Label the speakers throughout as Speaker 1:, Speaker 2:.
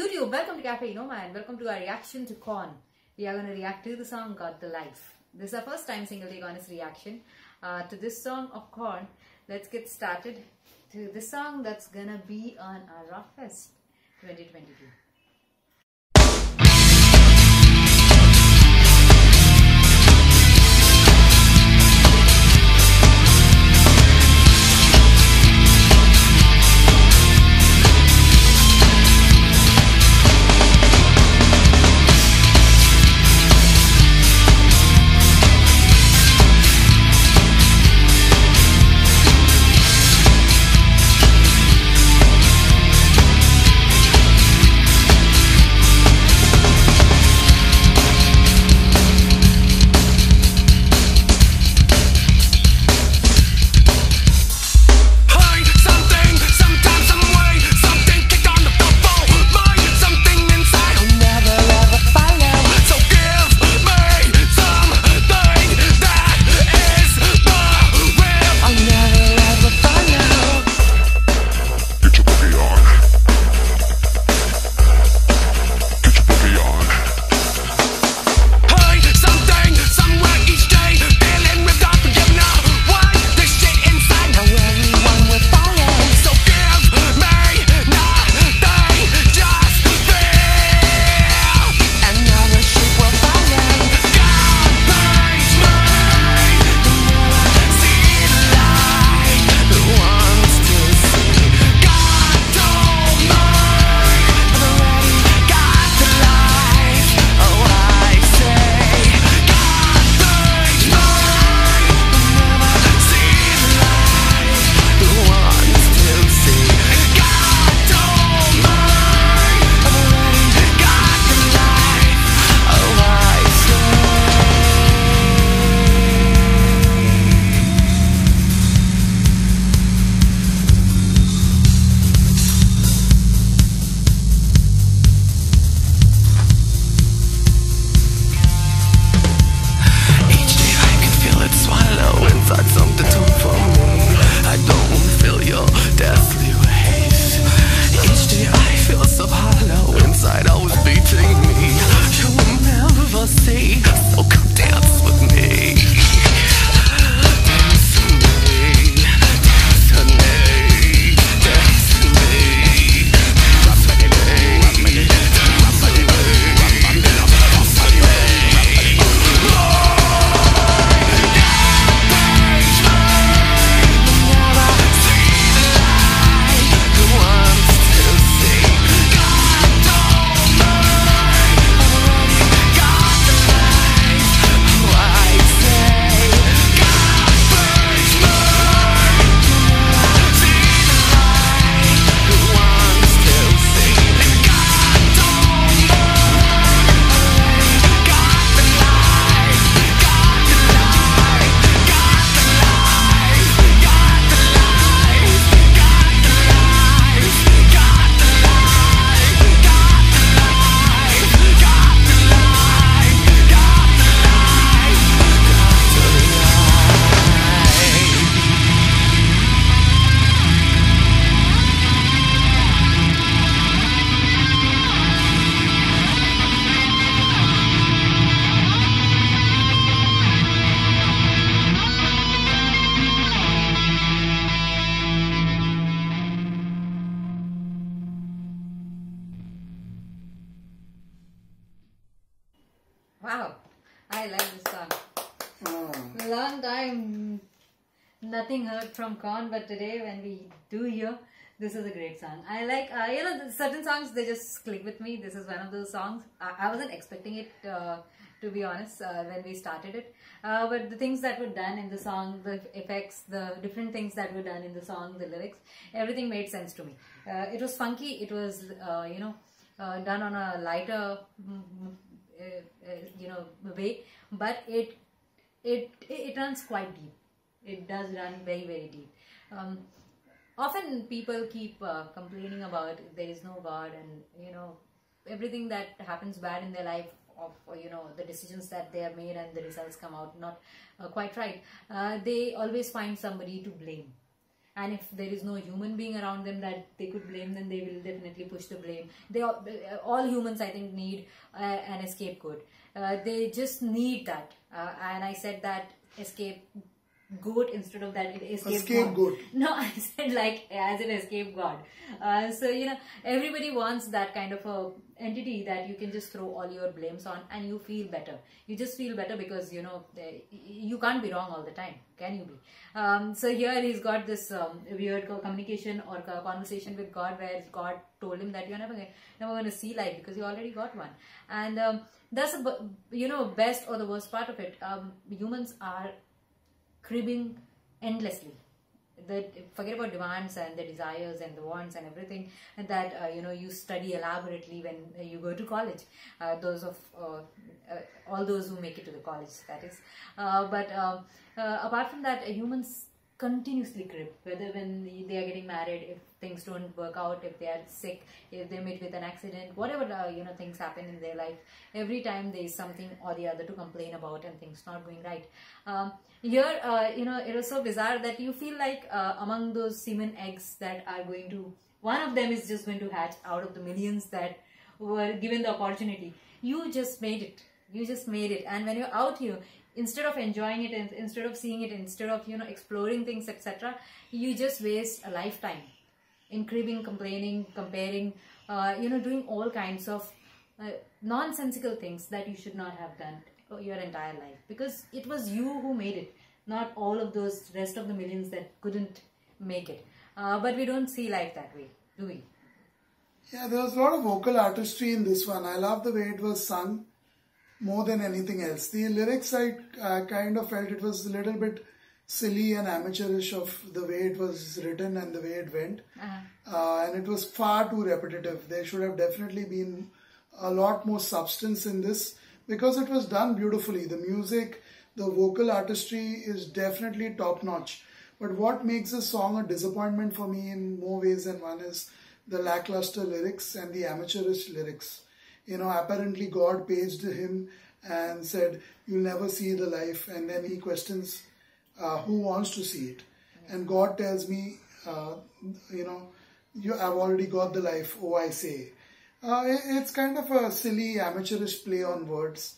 Speaker 1: YouTube, welcome to Cafe Enoma and welcome to our reaction to Korn. We are going to react to the song Got the Life. This is our first time single take honest reaction uh, to this song of Korn. Let's get started to the song that's gonna be on our Rockfest 2022. Long time nothing heard from Korn, but today when we do hear, this is a great song. I like, uh, you know, certain songs they just click with me. This is one of those songs. I, I wasn't expecting it, uh, to be honest, uh, when we started it. Uh, but the things that were done in the song, the effects, the different things that were done in the song, the lyrics, everything made sense to me. Uh, it was funky. It was, uh, you know, done on a lighter, mm, mm, you know, way, but it it it runs quite deep. It does run very very deep. Um, often people keep uh, complaining about there is no God and you know everything that happens bad in their life of you know the decisions that they have made and the results come out not uh, quite right. Uh, they always find somebody to blame.
Speaker 2: And if there is no human being around them that they could blame then they will definitely push the blame. They all, humans i think need uh, an scapegoat uh, they just need that. Uh, and i said that escape goat instead of that escape
Speaker 3: scapegoat.
Speaker 2: God. no i said like as an escape god. Uh, so you know everybody wants that kind of a entity that you can just throw all your blames on and you feel better. You just feel better because you know they- you can't be wrong all the time can you be? Um, so here he's got this um, weird communication or conversation with god where god told him that you're never gonna, never going to see light because you already got one. And um, that's b- you know best or the worst part of it. Um, humans are cribbing endlessly. That forget about demands and the desires and the wants and everything and that uh, you know you study elaborately when you go to college. Uh, those of uh, uh, all those who make it to the college that is. Uh, but uh, apart from that humans continuously crib. Whether when they are getting married if things don't work out if they are sick if they meet with an accident whatever uh, you know things happen in their life every time there is something or the other to complain about and things not going right. Um, here uh, you know it was so bizarre that you feel like uh, among those semen eggs that are going to one of them is just going to hatch out of the millions that were given the opportunity. You just made it. You just made it. And when you're out here instead of enjoying it instead of seeing it instead of you know exploring things etc you just waste a lifetime in cribbing complaining comparing uh, you know doing all kinds of uh, nonsensical things that you should not have done your entire life. Because it was you who made it not all of those rest of the millions that couldn't make it. Uh, but we don't see life that way do we?
Speaker 3: Yeah, there was a lot of vocal artistry in this one. I love the way it was sung more than anything else. The lyrics, I uh, kind of felt it was a little bit silly and amateurish of the way it was written and the way it went. Uh, and it was far too repetitive. There should have definitely been a lot more substance in this because it was done beautifully. The music, the vocal artistry is definitely top notch. But what makes this song a disappointment for me in more ways than one is the lackluster lyrics and the amateurish lyrics. You know, apparently God paged him and said, You'll never see the life. And then he questions, uh, Who wants to see it? And God tells me, uh, You know, you, I've already got the life, oh, I say. Uh, it- it's kind of a silly amateurish play on words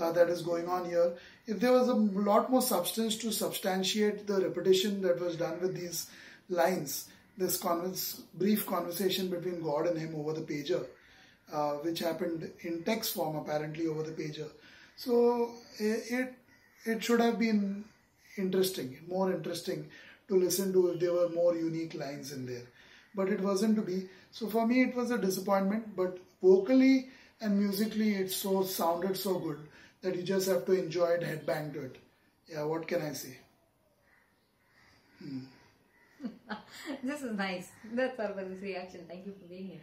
Speaker 3: uh, that is going on here. If there was a lot more substance to substantiate the repetition that was done with these lines, this convers- brief conversation between God and him over the pager, uh, which happened in text form apparently over the pager. So it it should have been interesting, more interesting to listen to if there were more unique lines in there. But it wasn't to be. So for me, it was a disappointment. But vocally and musically, it so sounded so good that you just have to enjoy it, headbang to it. Yeah, what can I say?
Speaker 2: this is nice that's our reaction thank you for being here